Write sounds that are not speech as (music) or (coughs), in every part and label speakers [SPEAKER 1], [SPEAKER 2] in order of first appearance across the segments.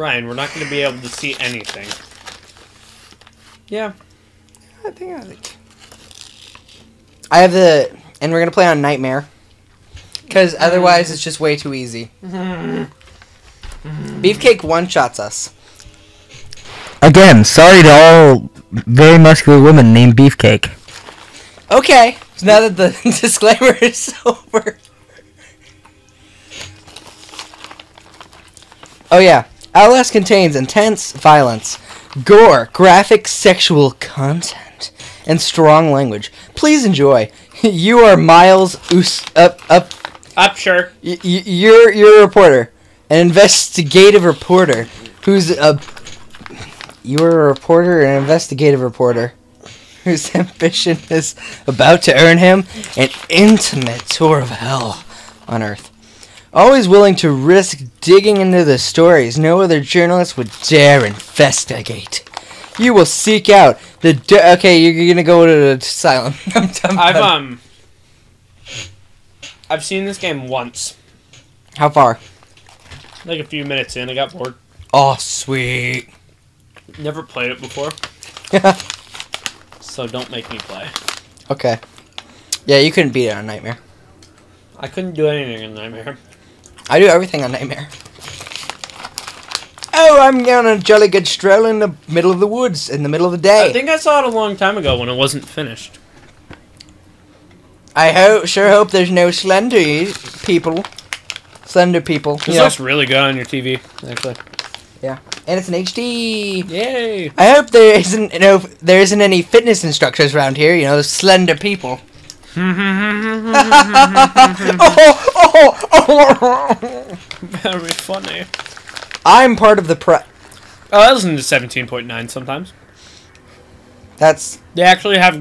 [SPEAKER 1] Ryan, we're not going to be able to see anything. Yeah.
[SPEAKER 2] I think I like. I have the, and we're gonna play on Nightmare, because mm-hmm. otherwise it's just way too easy. Mm-hmm. Beefcake one shots us.
[SPEAKER 3] Again, sorry to all very muscular women named Beefcake.
[SPEAKER 2] Okay, so now that the (laughs) disclaimer is (laughs) over. Oh yeah, Outlast contains intense violence, gore, graphic sexual content, and strong language. Please enjoy. (laughs) You are Miles Us up up.
[SPEAKER 1] Up, sure.
[SPEAKER 2] y- y- You're you're a reporter, an investigative reporter, who's a. You're a reporter, an investigative reporter, whose (laughs) ambition is about to earn him an intimate tour of hell on Earth. Always willing to risk digging into the stories no other journalist would dare investigate. You will seek out the. De- okay, you're, gonna go to the asylum. (laughs) I'm done.
[SPEAKER 1] I've, um... I've seen this game once.
[SPEAKER 2] How far?
[SPEAKER 1] Like a few minutes in, I got bored.
[SPEAKER 2] Oh, sweet.
[SPEAKER 1] Never played it before, (laughs) so don't make me play.
[SPEAKER 2] okay. Yeah, you couldn't beat it on Nightmare.
[SPEAKER 1] I couldn't do anything in Nightmare.
[SPEAKER 2] I do everything on Nightmare. Oh, I'm on a jolly good stroll in the middle of the woods in the middle of the day.
[SPEAKER 1] I think I saw it a long time ago when it wasn't finished.
[SPEAKER 2] I hope, sure hope there's no slender people. Slender people.
[SPEAKER 1] This
[SPEAKER 2] know.
[SPEAKER 1] looks really good on your TV, actually.
[SPEAKER 2] Yeah, and it's an HD.
[SPEAKER 1] Yay!
[SPEAKER 2] I hope there isn't, you know, there isn't any fitness instructors around here. You know, slender people. Oh, oh, oh.
[SPEAKER 1] Very funny.
[SPEAKER 2] I'm part of the pre.
[SPEAKER 1] Oh, I listen to 17.9 sometimes.
[SPEAKER 2] That's
[SPEAKER 1] They actually have.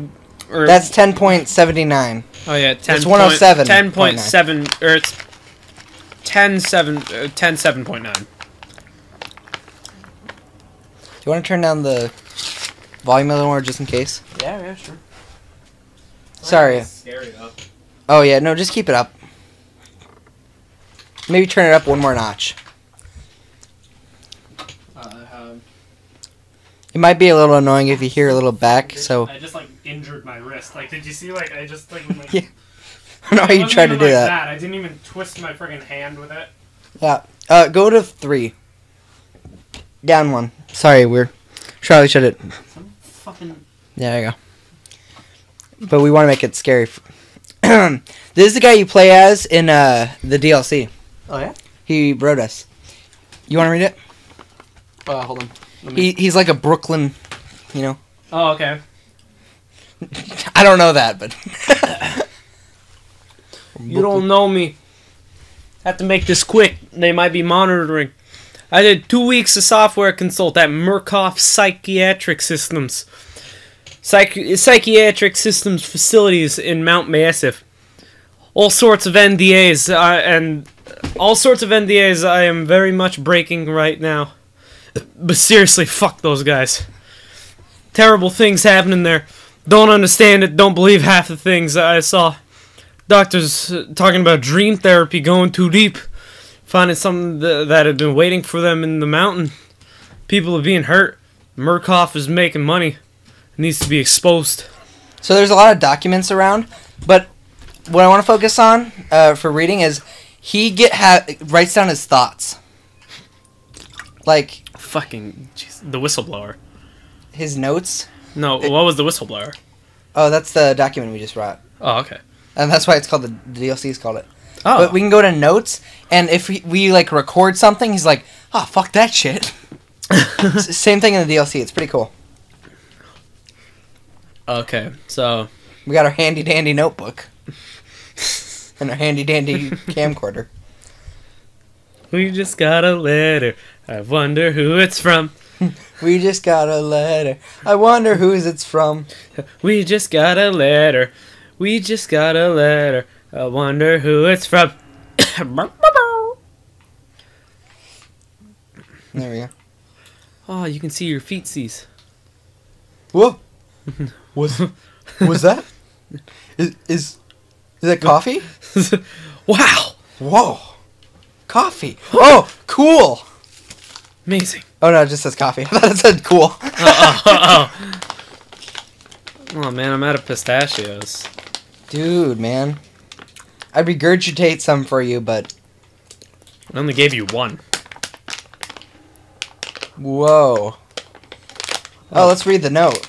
[SPEAKER 1] Or,
[SPEAKER 2] that's ten point seventy nine.
[SPEAKER 1] Oh, yeah, 10.
[SPEAKER 2] it's 107.9.
[SPEAKER 1] 10.7. Or it's 10, 7, uh, 10, 7.9.
[SPEAKER 2] Do you want to turn down the volume a little more just in case?
[SPEAKER 1] Yeah, yeah, sure.
[SPEAKER 2] Sorry. Oh yeah, no, just keep it up. Maybe turn it up one more notch.
[SPEAKER 1] Uh,
[SPEAKER 2] It might be a little annoying if you hear a little back. So
[SPEAKER 1] I just like injured my wrist. Like, did you see? Like, I just like. like (laughs)
[SPEAKER 2] Yeah. I don't know how you tried to do that.
[SPEAKER 1] that. I didn't even twist my friggin' hand with it.
[SPEAKER 2] Yeah. Uh, go to three. Down one. Sorry, we're. Charlie shut it.
[SPEAKER 1] Some fucking.
[SPEAKER 2] Yeah, there you go. But we want to make it scary. (clears throat) this is the guy you play as in uh, the DLC.
[SPEAKER 1] Oh yeah.
[SPEAKER 2] He wrote us. You want to read it?
[SPEAKER 1] Uh, hold on. Let
[SPEAKER 2] He he's like a Brooklyn, you know.
[SPEAKER 1] Oh okay. (laughs)
[SPEAKER 2] I don't know that, but (laughs)
[SPEAKER 1] You don't know me. Have to make this quick. They might be monitoring. I did two weeks of software consult at Murkoff Psychiatric Systems. Psych- psychiatric Systems facilities in Mount Massive. All sorts of NDAs uh, and all sorts of NDAs I am very much breaking right now. But seriously, fuck those guys. Terrible things happening there. Don't understand it. Don't believe half the things I saw doctors uh, talking about dream therapy going too deep, finding something th- that had been waiting for them in the mountain. People are being hurt. Murkoff is making money. It needs to be exposed.
[SPEAKER 2] So there's a lot of documents around, but what I want to focus on uh, for reading is he get ha- writes down his thoughts, like
[SPEAKER 1] Fucking jeez, the whistleblower.
[SPEAKER 2] his notes.
[SPEAKER 1] No, what was the whistleblower?
[SPEAKER 2] Oh, that's the document we just brought,
[SPEAKER 1] Oh, okay.
[SPEAKER 2] and that's why it's called the, the DLC's called it.
[SPEAKER 1] Oh,
[SPEAKER 2] But we can go to notes, and if we, we like record something, he's like, "Ah, fuck that shit." (laughs) Same thing in the DLC. It's pretty cool.
[SPEAKER 1] Okay. So
[SPEAKER 2] We got our handy dandy notebook and our handy dandy (laughs) camcorder.
[SPEAKER 1] we just got a letter. I wonder who it's from. (laughs)
[SPEAKER 2] We just got a letter. I wonder whose it's from.
[SPEAKER 1] We just got a letter. We just got a letter. I wonder who it's from. (coughs)
[SPEAKER 2] There we go.
[SPEAKER 1] oh, you can see your feetsies.
[SPEAKER 2] Whoa. Was was that? Is is is that coffee? (laughs)
[SPEAKER 1] wow.
[SPEAKER 2] Whoa. Coffee. Oh, cool.
[SPEAKER 1] Amazing.
[SPEAKER 2] Oh no, it just says coffee. (laughs) I thought it said cool.
[SPEAKER 1] Oh, oh, oh, oh. Oh, man, I'm out of pistachios.
[SPEAKER 2] Dude, man. I'd regurgitate some for you, but
[SPEAKER 1] I only gave you one.
[SPEAKER 2] whoa. Oh, let's read the note.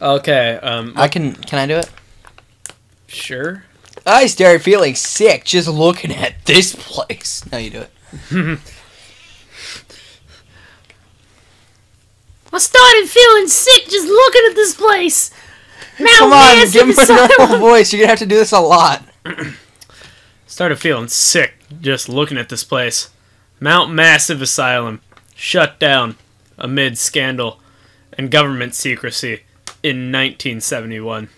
[SPEAKER 1] Okay, um,
[SPEAKER 2] I can. Can I do it?
[SPEAKER 1] sure.
[SPEAKER 2] I started feeling sick just looking at this place. No, you do it. (laughs)
[SPEAKER 4] I started feeling sick just looking at this place. Mount
[SPEAKER 2] Come on, give him a
[SPEAKER 4] Asylum. (laughs)
[SPEAKER 2] normal voice. You're gonna have to do this a lot. (clears throat)
[SPEAKER 1] Started feeling sick just looking at this place. Mount Massive Asylum, shut down amid scandal and government secrecy in 1971.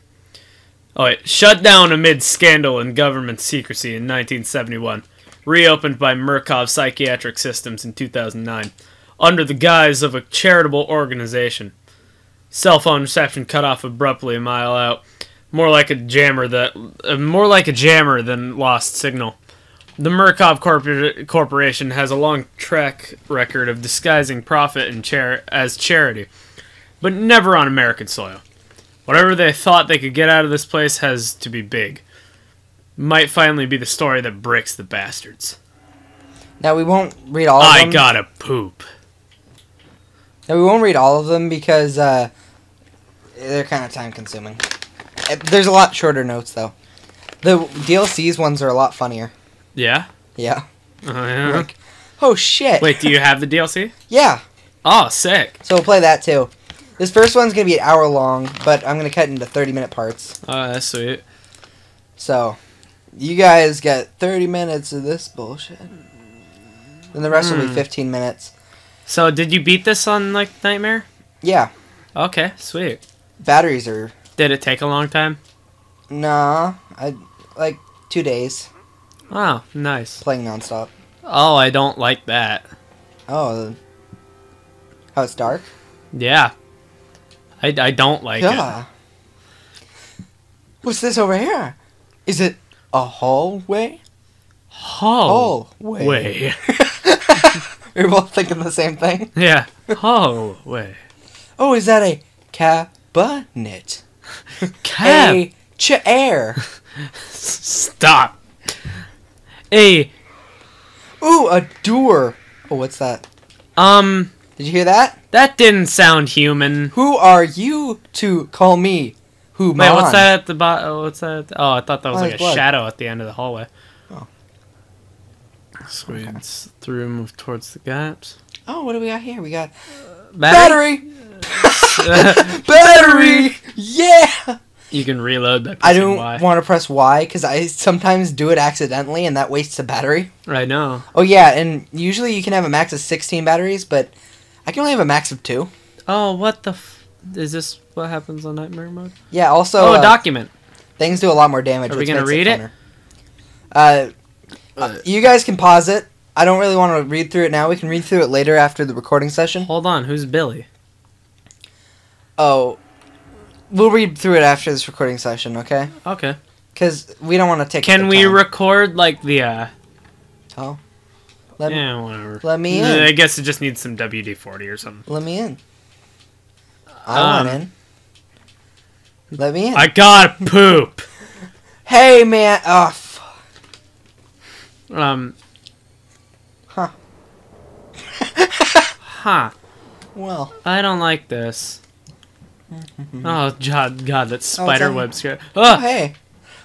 [SPEAKER 1] Oh shut down amid scandal and government secrecy in 1971. Reopened by Murkoff Psychiatric Systems in 2009, under the guise of a charitable organization. Cell phone reception cut off abruptly a mile out. More like a jammer that, uh, more like a jammer than lost signal. The Murkoff Corpor- Corporation has a long track record of disguising profit and char- as charity, but never on American soil. Whatever they thought they could get out of this place has to be big. Might finally be the story that breaks the bastards.
[SPEAKER 2] Now we won't read all of
[SPEAKER 1] I
[SPEAKER 2] them.
[SPEAKER 1] gotta poop.
[SPEAKER 2] No, we won't read all of them because uh, they're kind of time consuming. Uh, There's a lot shorter notes though. The DLC's ones are a lot funnier.
[SPEAKER 1] Yeah?
[SPEAKER 2] Yeah.
[SPEAKER 1] Uh, yeah.
[SPEAKER 2] Like, oh shit.
[SPEAKER 1] Wait, do you have the DLC? (laughs)
[SPEAKER 2] Yeah.
[SPEAKER 1] Oh, sick.
[SPEAKER 2] So we'll play that too. This first one's gonna be an hour long, but I'm gonna cut into 30 minute parts.
[SPEAKER 1] Oh, that's sweet.
[SPEAKER 2] So, you guys get 30 minutes of this bullshit. Then the rest will be
[SPEAKER 1] Hmm.
[SPEAKER 2] 15 minutes.
[SPEAKER 1] So, did you beat this on, like, Nightmare?
[SPEAKER 2] Yeah.
[SPEAKER 1] Okay, sweet.
[SPEAKER 2] Batteries are.
[SPEAKER 1] Did it take a long time?
[SPEAKER 2] Nah. I. Like, two days
[SPEAKER 1] Oh, nice.
[SPEAKER 2] playing nonstop.
[SPEAKER 1] Oh, I don't like that.
[SPEAKER 2] Oh. How it's dark?
[SPEAKER 1] Yeah. I, I don't like it.
[SPEAKER 2] Yeah. What's this over here? Is it a hallway?
[SPEAKER 1] Oh.
[SPEAKER 2] Hallway.
[SPEAKER 1] Way. (laughs)
[SPEAKER 2] We're both thinking the same thing.
[SPEAKER 1] Yeah. Oh, way.
[SPEAKER 2] Oh, is that a cabinet?
[SPEAKER 1] Cab.
[SPEAKER 2] A chair.
[SPEAKER 1] Stop. A,
[SPEAKER 2] Ooh, a door. Oh, what's that?
[SPEAKER 1] um,
[SPEAKER 2] Did you hear that?
[SPEAKER 1] that didn't sound human.
[SPEAKER 2] Who are you to call me? Who
[SPEAKER 1] Wait, what's that at the bottom? Uh, what's that? Oh, I thought that was
[SPEAKER 2] Oh,
[SPEAKER 1] like a
[SPEAKER 2] blood.
[SPEAKER 1] shadow at the end of the hallway.
[SPEAKER 2] Oh.
[SPEAKER 1] Sweet. It's through, move towards the gaps.
[SPEAKER 2] Oh, what do we got here? We got
[SPEAKER 1] Battery?
[SPEAKER 2] battery. (laughs) battery. Yeah.
[SPEAKER 1] you can reload by
[SPEAKER 2] I don't
[SPEAKER 1] Y.
[SPEAKER 2] want to press Y because I sometimes do it accidentally, and that wastes a battery.
[SPEAKER 1] I know.
[SPEAKER 2] Oh yeah, and usually you can have a max of 16 batteries, but I can only have a max of two.
[SPEAKER 1] Oh, what the f- Is this what happens on Nightmare Mode?
[SPEAKER 2] Yeah. Also,
[SPEAKER 1] oh, a
[SPEAKER 2] uh,
[SPEAKER 1] document.
[SPEAKER 2] things do a lot more damage.
[SPEAKER 1] Are we gonna read it?
[SPEAKER 2] funner. Uh, uh, you guys can pause it. I don't really want to read through it now. We can read through it later after the recording session.
[SPEAKER 1] Hold on, who's Billy?
[SPEAKER 2] Oh, we'll read through it after this recording session, okay?
[SPEAKER 1] Okay.
[SPEAKER 2] Because we don't want to take.
[SPEAKER 1] Can
[SPEAKER 2] the
[SPEAKER 1] we
[SPEAKER 2] time.
[SPEAKER 1] record like the uh
[SPEAKER 2] Oh, let,
[SPEAKER 1] yeah, whatever.
[SPEAKER 2] let me in.
[SPEAKER 1] I guess it just needs some WD forty or something.
[SPEAKER 2] let me in. I
[SPEAKER 1] Um,
[SPEAKER 2] want in. Let me in.
[SPEAKER 1] I gotta poop. (laughs)
[SPEAKER 2] hey man. Oh, fuck.
[SPEAKER 1] Um
[SPEAKER 2] Huh. (laughs)
[SPEAKER 1] Huh.
[SPEAKER 2] well.
[SPEAKER 1] I don't like this. (laughs) Oh god god, that spider
[SPEAKER 2] that-
[SPEAKER 1] web scare.
[SPEAKER 2] Oh,
[SPEAKER 1] Oh,
[SPEAKER 2] hey.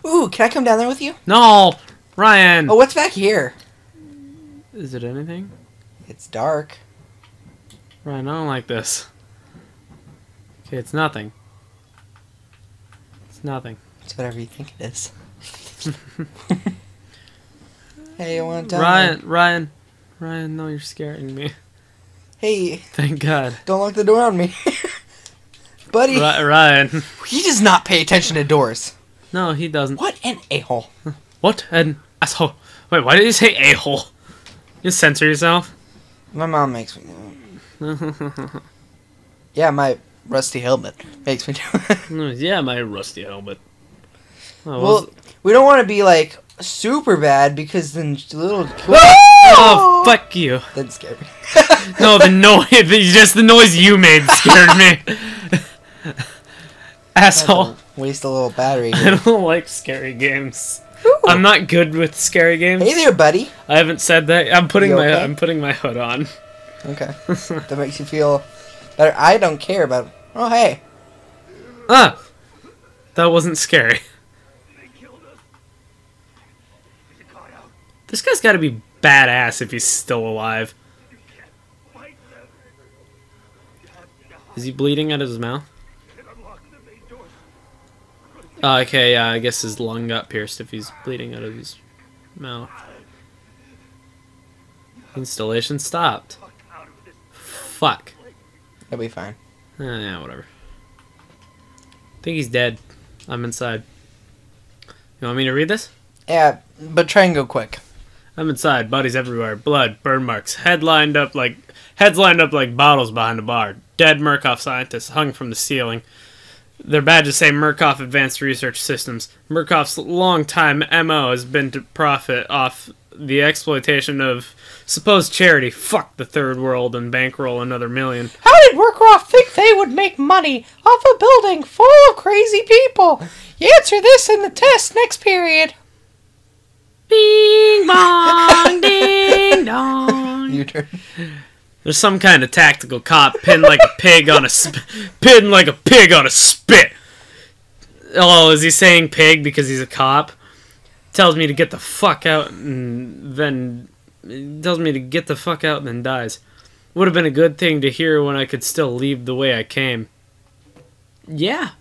[SPEAKER 2] Ooh, can I come down there with you?
[SPEAKER 1] no! Ryan!
[SPEAKER 2] Oh, what's back here?
[SPEAKER 1] Is it anything?
[SPEAKER 2] It's dark.
[SPEAKER 1] Ryan, I don't like this. Okay, it's nothing. It's nothing.
[SPEAKER 2] It's whatever you think it is. (laughs) hey, you want to
[SPEAKER 1] Ryan, Ryan, Ryan, no, you're scaring me.
[SPEAKER 2] Hey,
[SPEAKER 1] Thank God.
[SPEAKER 2] don't lock the door on me. (laughs) Buddy,
[SPEAKER 1] Ri- Ryan. (laughs)
[SPEAKER 2] he does not pay attention to doors.
[SPEAKER 1] No, he doesn't.
[SPEAKER 2] What an a-hole.
[SPEAKER 1] What an asshole. Wait, why did you say a You censor yourself?
[SPEAKER 2] My mom makes me do it. (laughs) Yeah, my rusty helmet makes me do it. (laughs)
[SPEAKER 1] yeah, my rusty helmet. Oh,
[SPEAKER 2] well, we don't want to be like super bad because then little. (laughs)
[SPEAKER 1] oh, fuck Fuck you.
[SPEAKER 2] That scared me.
[SPEAKER 1] No, the noise. Just the noise you made scared me. Asshole.
[SPEAKER 2] Waste a little battery.
[SPEAKER 1] I don't like scary games. I'm not good with scary games.
[SPEAKER 2] Hey there, buddy.
[SPEAKER 1] I haven't said that. I'm putting
[SPEAKER 2] You
[SPEAKER 1] my
[SPEAKER 2] okay?
[SPEAKER 1] I'm putting my hood on.
[SPEAKER 2] Okay. (laughs) that makes you feel better. I don't care about. Oh, hey.
[SPEAKER 1] Ah, that wasn't scary. This guy's got to be badass if he's still alive. Is he bleeding out of his mouth? Oh, okay, yeah, I guess his lung got pierced if he's bleeding out of his mouth. Installation stopped. Fuck.
[SPEAKER 2] It'll be fine.
[SPEAKER 1] Eh, yeah, whatever. think he's dead. I'm inside. You want me to read this?
[SPEAKER 2] Yeah, but try and go quick.
[SPEAKER 1] I'm inside. Bodies everywhere. Blood, burn marks. Head lined up like heads lined up like bottles behind a bar. Dead Murkoff scientists hung from the ceiling. Their badges say Murkoff Advanced Research Systems. Murkoff's longtime MO has been to profit off the exploitation of supposed charity. Fuck the third world and bankroll another million.
[SPEAKER 2] How did Murkoff think they would make money off a building full of crazy people? You answer this in the test next period.
[SPEAKER 4] Bing bong, ding (laughs) dong.
[SPEAKER 2] Your turn.
[SPEAKER 1] There's some kind of tactical cop pinned like a pig on a sp- pinned like a pig on a spit. Oh, is he saying pig because he's a cop? Tells me to get the fuck out and then tells me to get the fuck out and then dies. Would have been a good thing to hear when I could still leave the way I came. Yeah.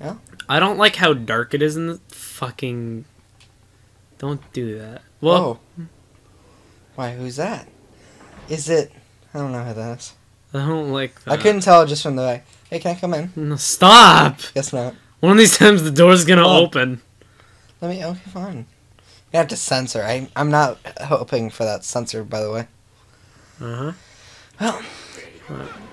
[SPEAKER 2] Yeah.
[SPEAKER 1] I don't like how dark it is in the fucking. Don't do that. Well,
[SPEAKER 2] oh. Why, who's that? Is it. I don't know who that is.
[SPEAKER 1] I don't like that.
[SPEAKER 2] I couldn't tell just from the way. Hey, can I come in?
[SPEAKER 1] No, stop!
[SPEAKER 2] Guess not.
[SPEAKER 1] One of these times the door's gonna
[SPEAKER 2] Oh.
[SPEAKER 1] open.
[SPEAKER 2] Let me. Okay, fine. You have to censor. I, I'm not hoping for that censor, by the way.
[SPEAKER 1] Uh huh.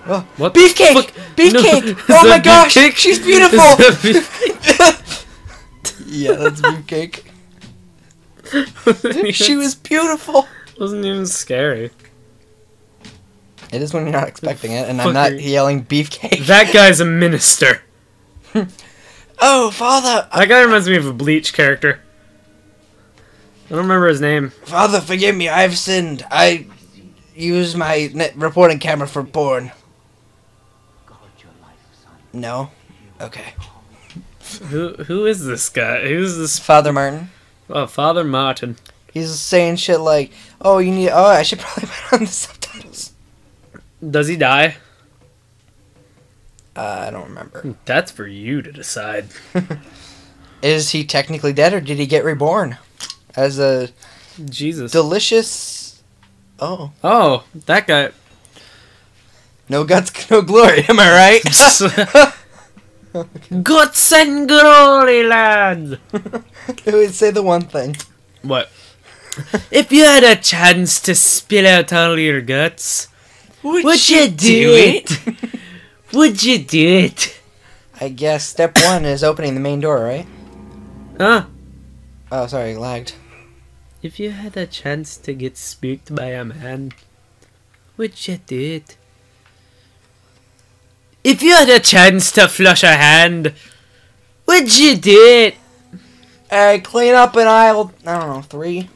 [SPEAKER 2] Well.
[SPEAKER 1] What?
[SPEAKER 2] Oh, Beefcake!
[SPEAKER 1] fuck?
[SPEAKER 2] Beefcake! (laughs)
[SPEAKER 1] No.
[SPEAKER 2] Oh my gosh!
[SPEAKER 1] beefcake?
[SPEAKER 2] She's beautiful!
[SPEAKER 1] that (laughs) (laughs)
[SPEAKER 2] yeah, that's Beefcake. She was beautiful.
[SPEAKER 1] wasn't even scary.
[SPEAKER 2] It is when you're not expecting it, and I'm not yelling Beefcake.
[SPEAKER 1] That guy's a minister. (laughs)
[SPEAKER 2] oh, father!
[SPEAKER 1] That guy reminds me of a Bleach character. I don't remember his name.
[SPEAKER 2] Father, forgive me. I've sinned. I use my net reporting camera for porn. No. Okay.
[SPEAKER 1] Who who is this guy? Who's this?
[SPEAKER 2] Father Martin.
[SPEAKER 1] Oh, Father Martin.
[SPEAKER 2] He's saying shit like, "Oh, you need. Oh, I should probably (laughs) put on the subtitles."
[SPEAKER 1] Does he die?
[SPEAKER 2] Uh, I don't remember.
[SPEAKER 1] That's for you to decide. (laughs)
[SPEAKER 2] Is he technically dead, or did he get reborn as a
[SPEAKER 1] Jesus.
[SPEAKER 2] delicious? Oh,
[SPEAKER 1] oh, that guy.
[SPEAKER 2] no guts, (laughs) no glory. Am I right? (laughs)
[SPEAKER 1] Guts and glory, lad.
[SPEAKER 2] Who would say the one thing?
[SPEAKER 1] What? if you had a chance to spill out all your guts, would you do it? (laughs) would you do it?
[SPEAKER 2] I guess step one is opening the main door, right?
[SPEAKER 1] Huh?
[SPEAKER 2] Oh, sorry, lagged.
[SPEAKER 1] If you had a chance to get spooked by a man, would you do it? If you had a chance to flush a hand, would you do it?
[SPEAKER 2] Hey, clean up an aisle. I don't know three.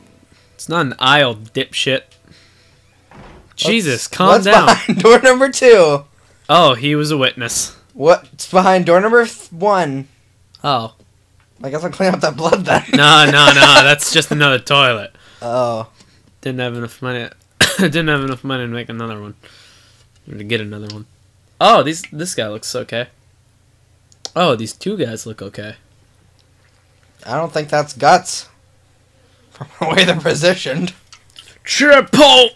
[SPEAKER 1] It's not an aisle, dipshit. Jesus,
[SPEAKER 2] What's-
[SPEAKER 1] calm
[SPEAKER 2] what's
[SPEAKER 1] down.
[SPEAKER 2] behind (laughs) door number two?
[SPEAKER 1] Oh, he was a witness.
[SPEAKER 2] What's behind door number one?
[SPEAKER 1] Oh.
[SPEAKER 2] I guess I'll clean up that blood then.
[SPEAKER 1] No, no, no, that's just another toilet.
[SPEAKER 2] Oh,
[SPEAKER 1] Didn't have enough money. (coughs) didn't have enough money to make another one. To get another one. Oh, these this guy looks okay. Oh, these two guys look okay.
[SPEAKER 2] I don't think that's guts. (laughs) From the way they're positioned.
[SPEAKER 1] Chipotle.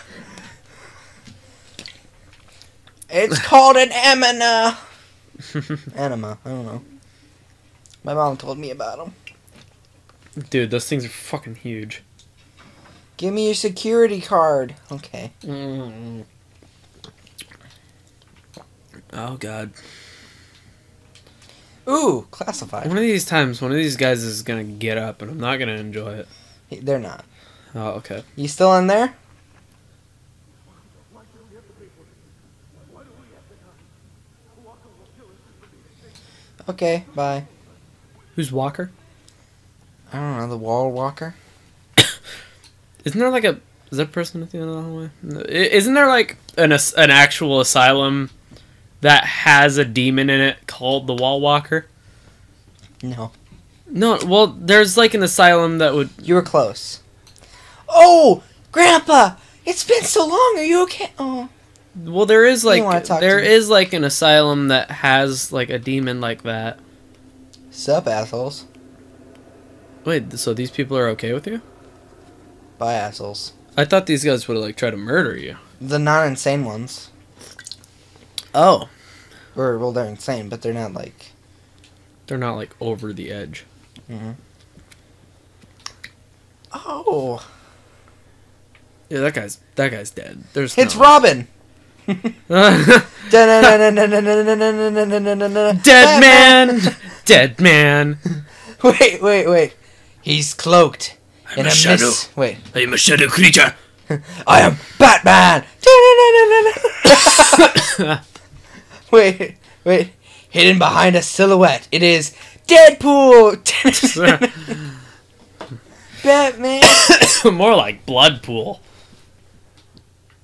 [SPEAKER 1] (laughs)
[SPEAKER 2] It's called an enema. enema. I don't know. My mom told me about them.
[SPEAKER 1] Dude, those things are fucking huge.
[SPEAKER 2] Give me your security card. Okay.
[SPEAKER 1] Oh god.
[SPEAKER 2] Ooh, classified.
[SPEAKER 1] One of these times, one of these guys is gonna get up, and I'm not gonna enjoy it.
[SPEAKER 2] They're not.
[SPEAKER 1] Oh, okay.
[SPEAKER 2] You still in there? Okay, bye.
[SPEAKER 1] Who's Walker?
[SPEAKER 2] I don't know, the wall walker? (coughs)
[SPEAKER 1] Isn't there like a is a person at the end of the hallway? Isn't there like an an actual asylum that has a demon in it called the Wall Walker?
[SPEAKER 2] No.
[SPEAKER 1] No, well, there's like an asylum that would.
[SPEAKER 2] You were close. Oh, Grandpa! It's been so long. Are you okay? Oh.
[SPEAKER 1] Well, there is like
[SPEAKER 2] talk to
[SPEAKER 1] there
[SPEAKER 2] me.
[SPEAKER 1] is like an asylum that has like a demon like that.
[SPEAKER 2] Sup, assholes?
[SPEAKER 1] Wait, so these people are okay with you?
[SPEAKER 2] Bye, assholes.
[SPEAKER 1] I thought these guys would like try to murder you.
[SPEAKER 2] The non insane ones.
[SPEAKER 1] Oh,
[SPEAKER 2] Or, well, they're insane, but they're not like.
[SPEAKER 1] they're not like over the edge. Mhm.
[SPEAKER 2] Oh.
[SPEAKER 1] Yeah, that guy's that guy's dead. There's
[SPEAKER 2] It's
[SPEAKER 1] no-
[SPEAKER 2] Robin!
[SPEAKER 1] Dead
[SPEAKER 2] Dead
[SPEAKER 1] man, dead man.
[SPEAKER 2] Wait, wait, wait. He's cloaked in
[SPEAKER 1] a
[SPEAKER 2] a
[SPEAKER 1] shadow.
[SPEAKER 2] mist. Wait.
[SPEAKER 1] I'm a shadow creature.
[SPEAKER 2] I am Batman! wait, wait. Hidden behind a silhouette, it is Deadpool! Batman!
[SPEAKER 1] More like blood pool.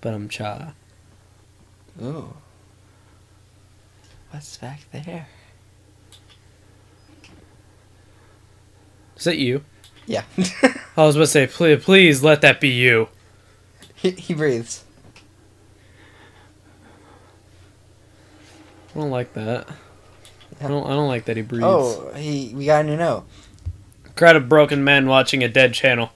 [SPEAKER 1] But I'm cha.
[SPEAKER 2] Ooh. What's back there?
[SPEAKER 1] Is that you?
[SPEAKER 2] Yeah. (laughs)
[SPEAKER 1] I was about to say, please, please let that be you.
[SPEAKER 2] he, he breathes.
[SPEAKER 1] I don't like that. I don't. I don't like that he breathes.
[SPEAKER 2] Oh, he we got a new.
[SPEAKER 1] Crowd of broken men watching a dead channel.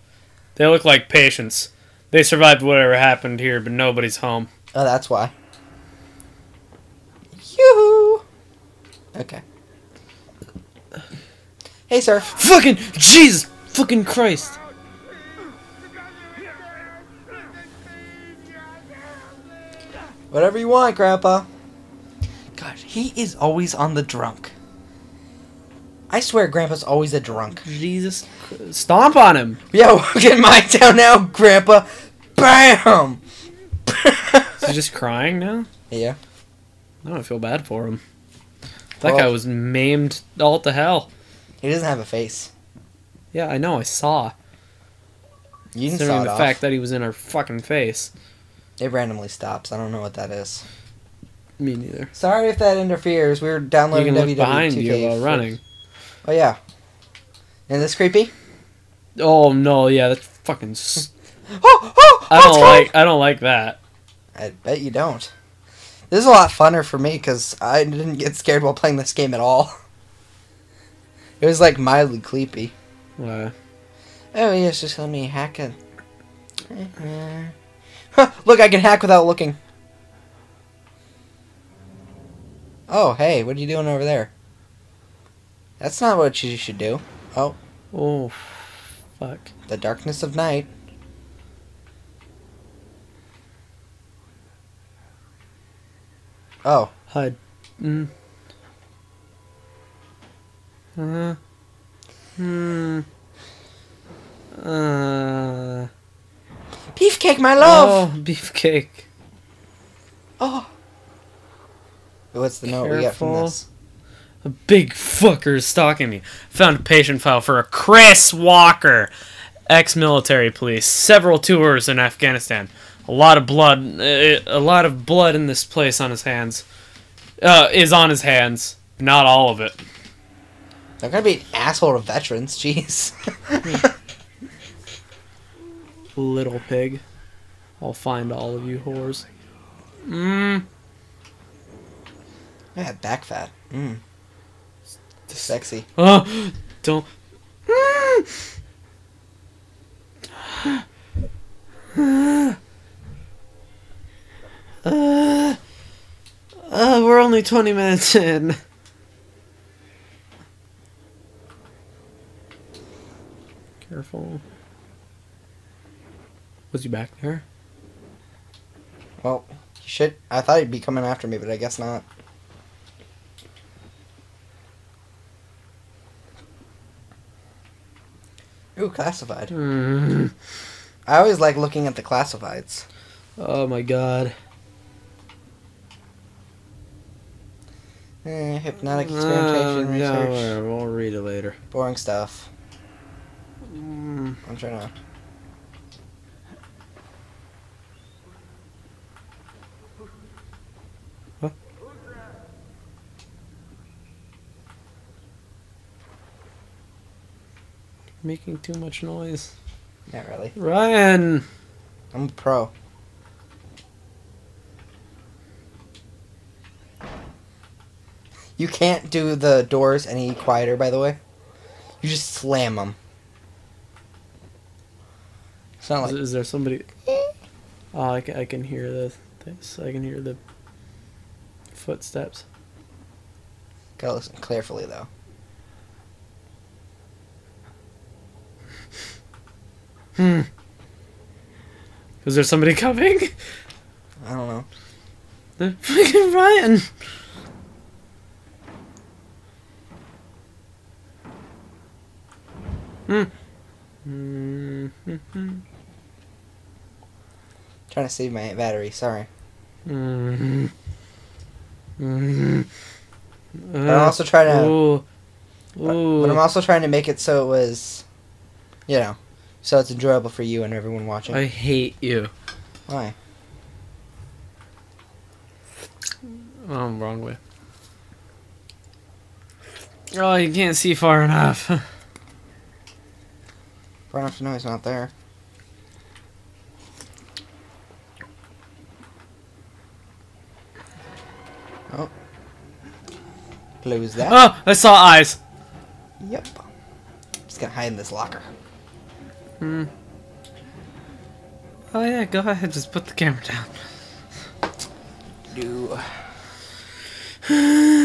[SPEAKER 1] They look like patients. They survived whatever happened here, but nobody's home.
[SPEAKER 2] Oh, that's why. Yoo-hoo! Okay. Hey, sir.
[SPEAKER 1] Fucking Jesus! Fucking Christ!
[SPEAKER 2] Whatever you want, Grandpa. Gosh, he is always on the drunk. I swear, Grandpa's always a drunk.
[SPEAKER 1] Jesus! Stomp on him!
[SPEAKER 2] Yo, (laughs) get my town now, Grandpa. Bam.
[SPEAKER 1] Is he just crying now?
[SPEAKER 2] yeah.
[SPEAKER 1] I don't feel bad for him. That
[SPEAKER 2] Well-
[SPEAKER 1] guy was maimed all to hell.
[SPEAKER 2] He doesn't have a face.
[SPEAKER 1] Yeah, I know. I saw.
[SPEAKER 2] You can
[SPEAKER 1] Considering
[SPEAKER 2] saw it
[SPEAKER 1] the
[SPEAKER 2] off.
[SPEAKER 1] fact that he was in our fucking face.
[SPEAKER 2] It randomly stops. I don't know what that is.
[SPEAKER 1] Me neither.
[SPEAKER 2] Sorry if that interferes. We were
[SPEAKER 1] You
[SPEAKER 2] downloading
[SPEAKER 1] can look
[SPEAKER 2] WWE
[SPEAKER 1] behind you
[SPEAKER 2] 2K
[SPEAKER 1] while running.
[SPEAKER 2] Oh yeah. Isn't this creepy?
[SPEAKER 1] Oh no! Yeah, that's fucking. (gasps)
[SPEAKER 2] Oh, oh,
[SPEAKER 1] I don't like. I don't like that.
[SPEAKER 2] I bet you don't. This is a lot funner for me because I didn't get scared while playing this game at all. (laughs) It was like mildly creepy.
[SPEAKER 1] Uh,
[SPEAKER 2] Oh yes, just let me hack it. Huh, Look, I can hack without looking. Oh, hey, what are you doing over there? That's not what you should do. Oh,
[SPEAKER 1] oh, fuck.
[SPEAKER 2] the darkness of night. Oh,
[SPEAKER 1] Hide. Mm. Uh. Hmm. Uh.
[SPEAKER 2] beefcake, my love.
[SPEAKER 1] Oh, beefcake.
[SPEAKER 2] Oh. What's the note we got from
[SPEAKER 1] Careful.
[SPEAKER 2] this?
[SPEAKER 1] A big fucker is stalking me. Found a patient file for a Chris Walker, ex-military police. Several tours in Afghanistan. A lot of blood. Uh, a lot of blood in this place on his hands. Uh, is on his hands. Not all of it.
[SPEAKER 2] They're gonna be an asshole to veterans. Jeez.
[SPEAKER 1] Little pig. I'll find all of you whores. Mmm.
[SPEAKER 2] I had back fat. Mm. Sexy.
[SPEAKER 1] Oh, don't. Uh, uh, we're only 20 minutes in. Careful. Was he back there?
[SPEAKER 2] Well, he should. I thought he'd be coming after me, but I guess not. Ooh, classified.
[SPEAKER 1] Mm.
[SPEAKER 2] I always like looking at the classifieds.
[SPEAKER 1] Oh my god.
[SPEAKER 2] Eh, hypnotic
[SPEAKER 1] Uh,
[SPEAKER 2] experimentation
[SPEAKER 1] yeah,
[SPEAKER 2] research.
[SPEAKER 1] whatever, we'll read it later.
[SPEAKER 2] Boring stuff.
[SPEAKER 1] Mm.
[SPEAKER 2] I'm trying to.
[SPEAKER 1] Making too much noise.
[SPEAKER 2] Not really.
[SPEAKER 1] Ryan!
[SPEAKER 2] I'm a pro. You can't do the doors any quieter, by the way. You just slam them. It's not
[SPEAKER 1] Is,
[SPEAKER 2] like
[SPEAKER 1] is there somebody? Oh, I can, I can hear the this. I can hear the footsteps.
[SPEAKER 2] gotta listen carefully though.
[SPEAKER 1] Hmm. Is there somebody (laughs) coming?
[SPEAKER 2] I don't know.
[SPEAKER 1] The freaking Ryan! Hmm. Mm-hmm.
[SPEAKER 2] trying to save my battery. Sorry.
[SPEAKER 1] Mm-hmm. Mm-hmm.
[SPEAKER 2] But I'm also trying to.
[SPEAKER 1] Ooh.
[SPEAKER 2] But,
[SPEAKER 1] Ooh.
[SPEAKER 2] but I'm also trying to make it so it was, you know, so it's enjoyable for you and everyone watching.
[SPEAKER 1] I hate you.
[SPEAKER 2] Why?
[SPEAKER 1] Oh, I'm wrong way. Oh, you can't see far enough. (laughs)
[SPEAKER 2] To know he's not there. Oh. Close that.
[SPEAKER 1] oh, I saw eyes.
[SPEAKER 2] Yep. Just gonna hide in this locker.
[SPEAKER 1] Hmm. Oh yeah, go ahead, just put the camera down.
[SPEAKER 2] Do. (sighs) (sighs) (sighs)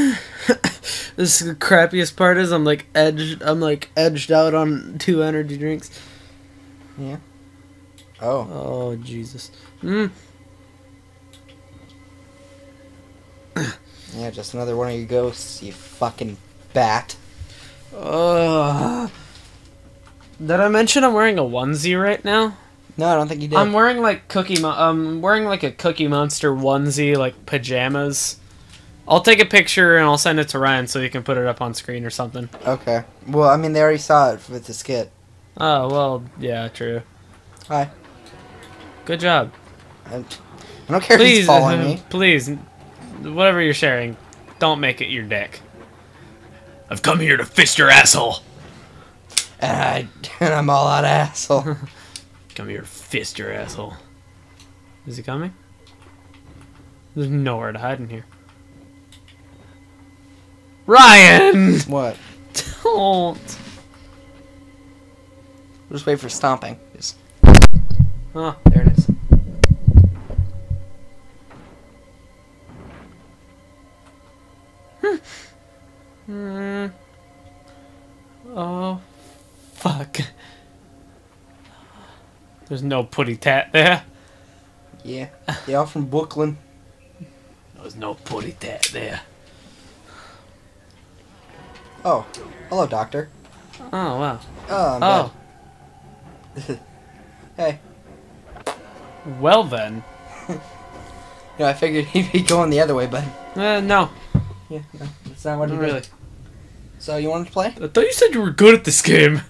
[SPEAKER 1] This is the crappiest part is I'm like edged I'm like edged out on two energy drinks.
[SPEAKER 2] Yeah. Oh.
[SPEAKER 1] Oh Jesus. Mm.
[SPEAKER 2] Yeah, just another one of your ghosts, you fucking bat.
[SPEAKER 1] Uh, did I mention I'm wearing a onesie right now?
[SPEAKER 2] No, I don't think you did.
[SPEAKER 1] I'm wearing like cookie. Mo- I'm wearing like a Cookie Monster onesie, like pajamas. I'll take a picture and I'll send it to Ryan so he can put it up on screen or something.
[SPEAKER 2] Okay. Well, I mean, they already saw it with the skit.
[SPEAKER 1] Oh well, yeah, true.
[SPEAKER 2] Hi.
[SPEAKER 1] Good job.
[SPEAKER 2] I, I don't care if
[SPEAKER 1] Please,
[SPEAKER 2] he's following
[SPEAKER 1] uh,
[SPEAKER 2] me. (laughs)
[SPEAKER 1] please, whatever you're sharing, don't make it your dick. I've come here to fist your asshole.
[SPEAKER 2] And, I, (laughs) and I'm all out of asshole. (laughs)
[SPEAKER 1] Come here, fist your asshole. Is he coming? There's nowhere to hide in here. Ryan!
[SPEAKER 2] what?
[SPEAKER 1] Don't.
[SPEAKER 2] Just wait for stomping. Just,
[SPEAKER 1] Oh,
[SPEAKER 2] there it is.
[SPEAKER 1] mm. oh, fuck. There's no putty tat there.
[SPEAKER 2] Yeah. Y'all from Brooklyn.
[SPEAKER 1] There's no putty tat there.
[SPEAKER 2] Oh. Hello, doctor.
[SPEAKER 1] Oh, wow.
[SPEAKER 2] Oh, I'm
[SPEAKER 1] Oh,
[SPEAKER 2] dead. (laughs) hey.
[SPEAKER 1] well then. (laughs)
[SPEAKER 2] You know, I figured (laughs) he'd be going the other way, but
[SPEAKER 1] Uh, no,
[SPEAKER 2] yeah, no, that's not what he
[SPEAKER 1] not
[SPEAKER 2] did.
[SPEAKER 1] really.
[SPEAKER 2] So you wanted to play?
[SPEAKER 1] I thought you said you were good at this game.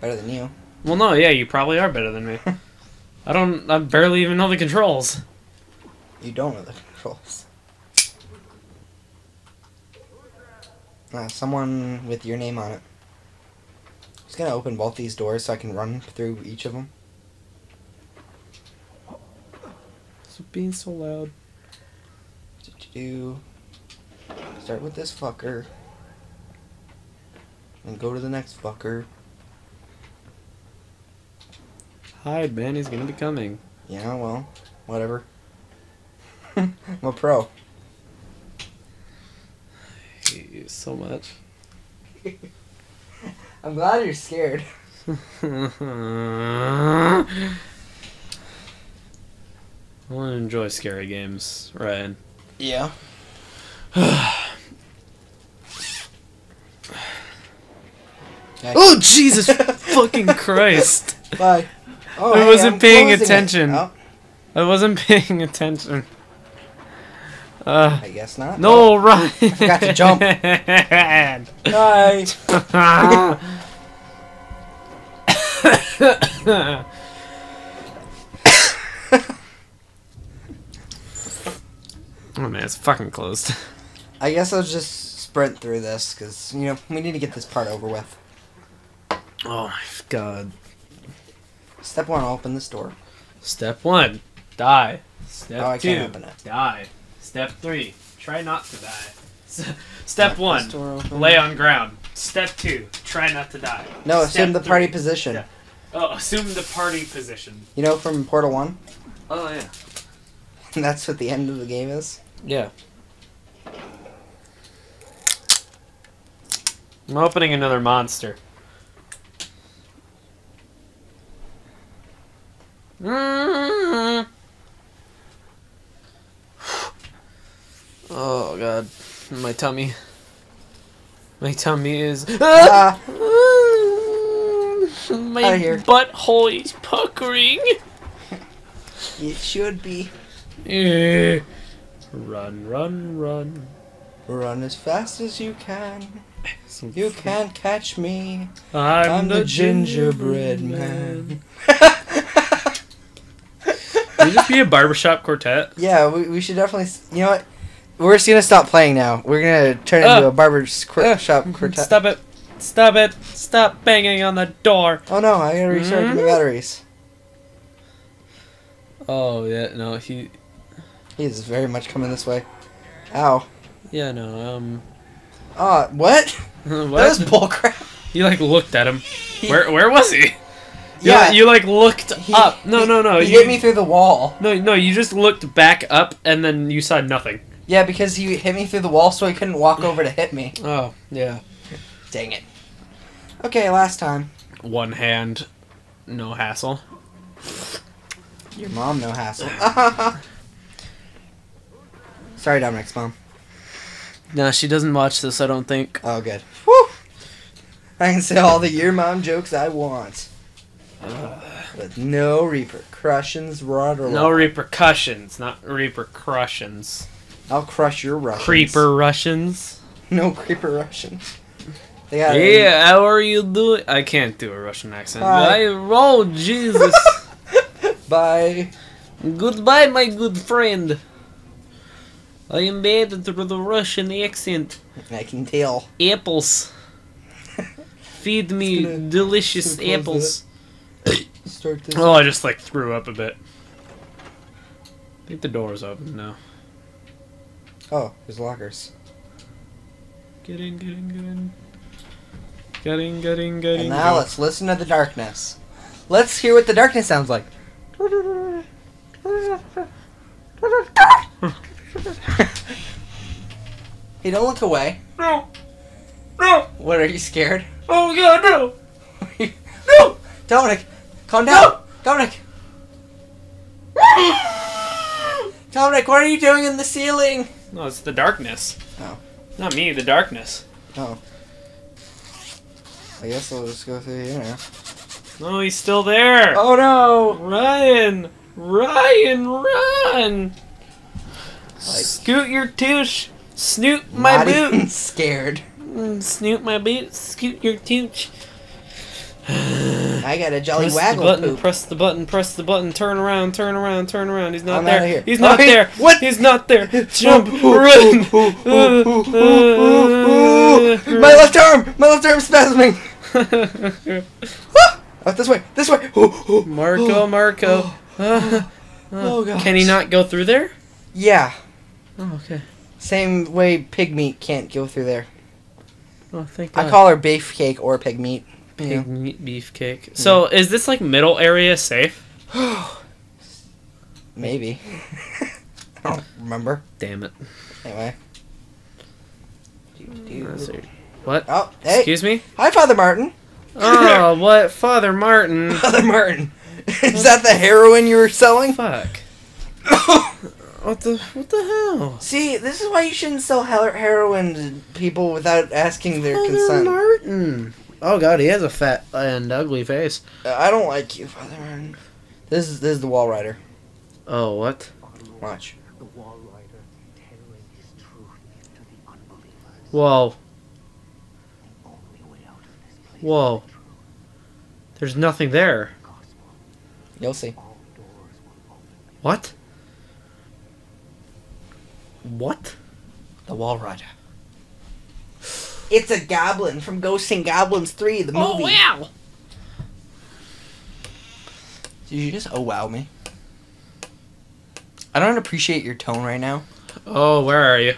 [SPEAKER 2] Better than you.
[SPEAKER 1] Well, no, yeah, you probably are better than me. I don't. I barely even know the controls.
[SPEAKER 2] You don't know the controls. Uh, someone with your name on it. I'm Just gonna open both these doors so I can run through each of them.
[SPEAKER 1] It's being so loud.
[SPEAKER 2] What did you Do start with this fucker, and go to the next fucker.
[SPEAKER 1] Hide, man. He's gonna be coming.
[SPEAKER 2] Yeah, well, whatever. (laughs) I'm a pro.
[SPEAKER 1] You so much. (laughs)
[SPEAKER 2] I'm glad you're scared. (laughs)
[SPEAKER 1] I want to enjoy scary games, Ryan.
[SPEAKER 2] Yeah. (sighs)
[SPEAKER 1] Oh Jesus! (laughs) fucking Christ.
[SPEAKER 2] Bye. Oh,
[SPEAKER 1] I wasn't
[SPEAKER 2] I'm
[SPEAKER 1] paying attention.
[SPEAKER 2] Oh,
[SPEAKER 1] I wasn't paying attention. Uh,
[SPEAKER 2] I guess not.
[SPEAKER 1] no, run! I
[SPEAKER 2] forgot to jump. (laughs) Bye. (coughs)
[SPEAKER 1] oh man, it's fucking closed.
[SPEAKER 2] I guess I'll just sprint through this because you know we need to get this part over with.
[SPEAKER 1] Oh my god.
[SPEAKER 2] Step one, open this door.
[SPEAKER 1] Step one, die. Step
[SPEAKER 2] Oh, I
[SPEAKER 1] two,
[SPEAKER 2] can't open it.
[SPEAKER 1] die. Step three, try not to die. Step
[SPEAKER 2] Knock
[SPEAKER 1] one,
[SPEAKER 2] this door open.
[SPEAKER 1] lay on ground. Step two, try not to die.
[SPEAKER 2] No,
[SPEAKER 1] Step
[SPEAKER 2] assume the party position.
[SPEAKER 1] Yeah. Oh, assume the party position.
[SPEAKER 2] You know from Portal One.
[SPEAKER 1] Oh yeah. (laughs)
[SPEAKER 2] That's what the end of the game is.
[SPEAKER 1] Yeah. I'm opening another monster. Mm. Oh god, my tummy. My tummy is.
[SPEAKER 2] Ah,
[SPEAKER 1] my
[SPEAKER 2] Outta here.
[SPEAKER 1] butthole is puckering.
[SPEAKER 2] it should be.
[SPEAKER 1] Eh. Run, run, run.
[SPEAKER 2] Run as fast as you can. You can't catch me.
[SPEAKER 1] I'm,
[SPEAKER 2] I'm
[SPEAKER 1] the
[SPEAKER 2] the gingerbread man. (laughs)
[SPEAKER 1] Can we just be a barbershop quartet?
[SPEAKER 2] Yeah, we, we should definitely. s- You know what? We're just gonna stop playing now. We're gonna turn it into
[SPEAKER 1] Uh,
[SPEAKER 2] a barber qu-
[SPEAKER 1] uh,
[SPEAKER 2] shop quartet.
[SPEAKER 1] Stop it. Stop it. Stop banging on the door.
[SPEAKER 2] Oh no! I gotta recharge my
[SPEAKER 1] Mhm.
[SPEAKER 2] batteries.
[SPEAKER 1] Oh, yeah, no, he.
[SPEAKER 2] He is very much coming this way. Ow.
[SPEAKER 1] Yeah, no, um.
[SPEAKER 2] Ah, what?
[SPEAKER 1] what? (laughs)
[SPEAKER 2] That was bullcrap.
[SPEAKER 1] you, like, looked at him. Where where was he? You,
[SPEAKER 2] Yeah.
[SPEAKER 1] You, like, looked
[SPEAKER 2] He-
[SPEAKER 1] up. No,
[SPEAKER 2] he-
[SPEAKER 1] no, no.
[SPEAKER 2] He
[SPEAKER 1] you,
[SPEAKER 2] hit me through the wall.
[SPEAKER 1] No, no, you just looked back up and then you saw nothing.
[SPEAKER 2] Yeah, because he hit me through the wall, so he couldn't walk over to hit me.
[SPEAKER 1] Oh, yeah.
[SPEAKER 2] Dang it. Okay, last time.
[SPEAKER 1] One hand, no hassle.
[SPEAKER 2] Your mom, no hassle. (laughs) Sorry, Dominic's mom.
[SPEAKER 1] No, she doesn't watch this, I don't think.
[SPEAKER 2] Oh, good. Whew. I can say all the your mom jokes I want. With no repercussions, rod or
[SPEAKER 1] No repercussions, not repercussions.
[SPEAKER 2] I'll crush your Russians.
[SPEAKER 1] Creeper Russians.
[SPEAKER 2] No creeper Russians. They got
[SPEAKER 1] Yeah, how are you doing? I can't do a Russian accent. I, oh, Jesus. (laughs)
[SPEAKER 2] Bye.
[SPEAKER 1] Goodbye, my good friend. I am bad at the, the Russian accent.
[SPEAKER 2] I can tell.
[SPEAKER 1] Apples. (laughs) Feed me
[SPEAKER 2] gonna-
[SPEAKER 1] delicious apples. (coughs)
[SPEAKER 2] Start this.
[SPEAKER 1] Oh, I just like threw up a bit. I think the door is open now.
[SPEAKER 2] Oh, there's lockers.
[SPEAKER 1] Get in, get in, get in. Get in, get in, get in.
[SPEAKER 2] And now let's listen to the darkness. Let's hear what the darkness sounds like. (laughs) hey, don't look away.
[SPEAKER 1] No! No!
[SPEAKER 2] What, are you scared?
[SPEAKER 1] Oh god, no! (laughs)
[SPEAKER 2] no! Dominic, calm down. Dominic. Dominic, what are you doing in the ceiling?
[SPEAKER 1] No, it's the darkness.
[SPEAKER 2] Oh.
[SPEAKER 1] Not me, the darkness.
[SPEAKER 2] Oh. I guess I'll just go through here.
[SPEAKER 1] No, he's still there.
[SPEAKER 2] Oh no!
[SPEAKER 1] Ryan! Ryan, run!
[SPEAKER 2] Like-
[SPEAKER 1] Scoot your toosh! Snoot my
[SPEAKER 2] Not
[SPEAKER 1] boot!
[SPEAKER 2] even (laughs) scared.
[SPEAKER 1] Mm, Snoot my boot! Scoot your tooch! (sighs) (laughs)
[SPEAKER 2] I got a jelly
[SPEAKER 1] Press the button,
[SPEAKER 2] poop.
[SPEAKER 1] press the button, press the button, turn around, turn around, turn around. He's not
[SPEAKER 2] I'm
[SPEAKER 1] there.
[SPEAKER 2] outta here.
[SPEAKER 1] He's not
[SPEAKER 2] Oh, he-
[SPEAKER 1] there.
[SPEAKER 2] what?
[SPEAKER 1] He's not there. Jump, run!
[SPEAKER 2] My left arm! My left arm spasming! (laughs) Ah! Oh, this way! This way! (gasps)
[SPEAKER 1] Marco, (gasps) Marco. Uh, (sighs)
[SPEAKER 2] Oh, gosh.
[SPEAKER 1] Can he not go through there?
[SPEAKER 2] Yeah.
[SPEAKER 1] Oh, okay.
[SPEAKER 2] Same way pig meat can't go through there.
[SPEAKER 1] Oh, thank God.
[SPEAKER 2] I call her beef cake or pig meat.
[SPEAKER 1] Pig
[SPEAKER 2] know.
[SPEAKER 1] meat beefcake. So, is this like middle area safe? (gasps)
[SPEAKER 2] Maybe. (laughs) I don't remember.
[SPEAKER 1] Damn it.
[SPEAKER 2] Anyway.
[SPEAKER 1] What?
[SPEAKER 2] Oh, hey!
[SPEAKER 1] Excuse me?
[SPEAKER 2] Hi, Father Martin.
[SPEAKER 1] Oh, (laughs) what? Father Martin. (laughs)
[SPEAKER 2] Father Martin. Is that the heroin you were selling?
[SPEAKER 1] Fuck. (coughs) What the? What the hell?
[SPEAKER 2] See, this is why you shouldn't sell heroin to people without asking their
[SPEAKER 1] Father
[SPEAKER 2] consent.
[SPEAKER 1] Martin. Oh god, he has a fat and ugly face.
[SPEAKER 2] Uh, I don't like you, Father. This is this is the Walrider.
[SPEAKER 1] Oh, what?
[SPEAKER 2] Watch.
[SPEAKER 5] The Wall Rider telling his truth to the unbelievers.
[SPEAKER 1] Whoa,
[SPEAKER 5] The only way out of this place
[SPEAKER 1] whoa. There's nothing there.
[SPEAKER 2] You'll see.
[SPEAKER 5] All doors will open.
[SPEAKER 1] What? What?
[SPEAKER 2] The Walrider. It's a goblin from Ghosts and Goblins 3, the oh, movie.
[SPEAKER 1] Oh wow!
[SPEAKER 2] Did you just oh wow me? I don't appreciate your tone right now.
[SPEAKER 1] Oh, where are you?